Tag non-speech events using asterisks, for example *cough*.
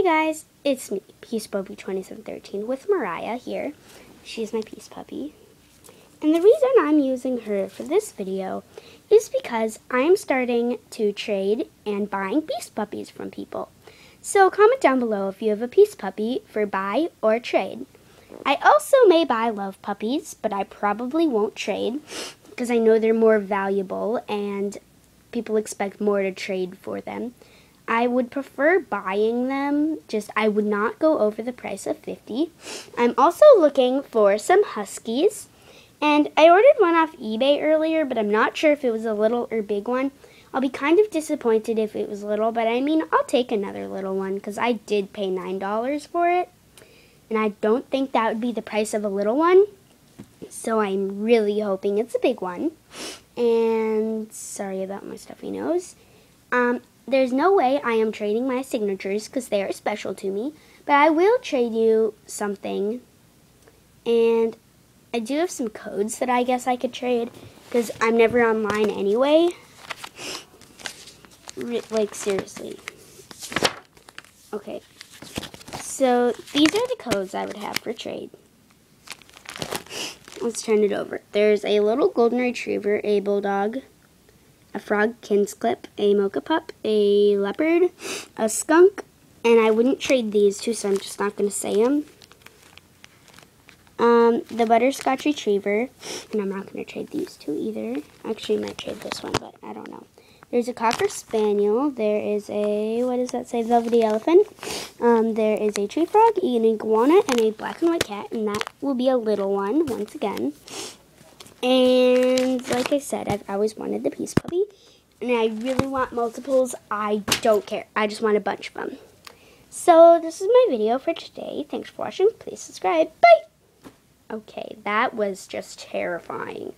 Hey guys, it's me, Peace Puppy 2713 with Mariah here. She's my Peace Puppy. And the reason I'm using her for this video is because I'm starting to trade and buying Peace Puppies from people. So comment down below if you have a Peace Puppy for buy or trade. I also may buy Love Puppies, but I probably won't trade *sniffs* because I know they're more valuable and people expect more to trade for them. I would prefer buying them, just I would not go over the price of 50. I'm also looking for some Huskies, and I ordered one off eBay earlier, but I'm not sure if it was a little or big one. I'll be kind of disappointed if it was little, but I mean, I'll take another little one because I did pay $9 for it, and I don't think that would be the price of a little one. So I'm really hoping it's a big one. And sorry about my stuffy nose. Um, there's no way I am trading my signatures because they are special to me, but I will trade you something. And I do have some codes that I guess I could trade because I'm never online anyway. Like, seriously. Okay. So, these are the codes I would have for trade. Let's turn it over. There's a little golden retriever, a bulldog, a frog clip, a mocha pup, a leopard, a skunk, and I wouldn't trade these two, so I'm just not going to say them. Um, the butterscotch retriever, and I'm not going to trade these two either. Actually, I might trade this one, but I don't know. There's a cocker spaniel. There is a, what does that say, velvety elephant. Um, there is a tree frog, an iguana, and a black and white cat, and that will be a little one, once again. And like I said, I've always wanted the Peace Puppy. And I really want multiples. I don't care. I just want a bunch of them. So this is my video for today. Thanks for watching. Please subscribe. Bye! Okay, that was just terrifying.